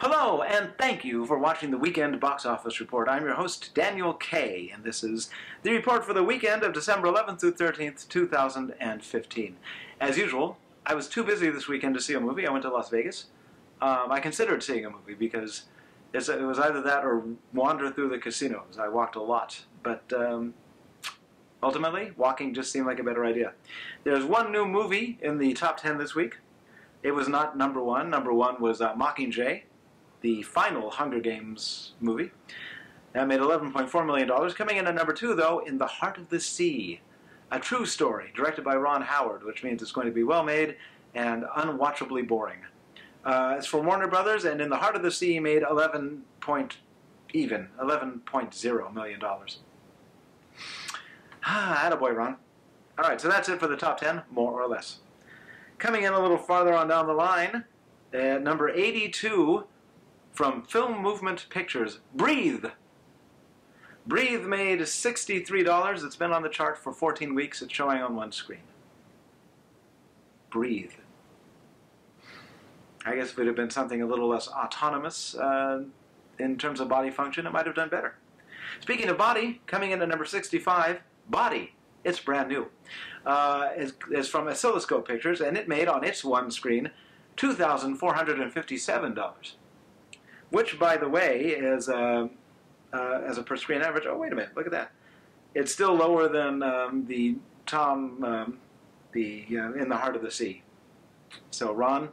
Hello, and thank you for watching the Weekend Box Office Report. I'm your host, Daniel Kay, and this is the report for the weekend of December 11th through 13th, 2015. As usual, I was too busy this weekend to see a movie. I went to Las Vegas. Um, I considered seeing a movie because it was either that or wander through the casinos. I walked a lot, but um, ultimately, walking just seemed like a better idea. There's one new movie in the top 10 this week. It was not number one. Number one was uh, Mockingjay, the final Hunger Games movie. That made $11.4 million. Coming in at number two, though, In the Heart of the Sea, a true story directed by Ron Howard, which means it's going to be well made and unwatchably boring. Uh, it's for Warner Brothers, and In the Heart of the Sea made 11 point even, $11.0 million. Ah, attaboy, Ron. All right, so that's it for the top 10, more or less. Coming in a little farther on down the line, at number 82 from Film Movement Pictures, Breathe. Breathe made $63. It's been on the chart for 14 weeks. It's showing on one screen. Breathe. I guess if it had been something a little less autonomous uh, in terms of body function, it might have done better. Speaking of body, coming in at number 65, Body. It's brand new. Uh, is, is from Oscilloscope Pictures, and it made on its one screen $2,457. Which, by the way, is uh, uh, as a per screen average. Oh, wait a minute, look at that. It's still lower than um, the Tom, um, the uh, In the Heart of the Sea. So, Ron,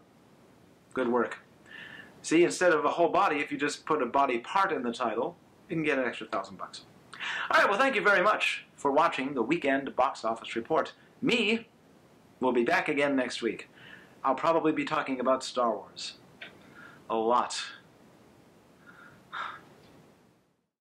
good work. See, instead of a whole body, if you just put a body part in the title, you can get an extra thousand bucks. All right, well, thank you very much for watching the Weekend Box Office Report. Me will be back again next week. I'll probably be talking about Star Wars. A lot.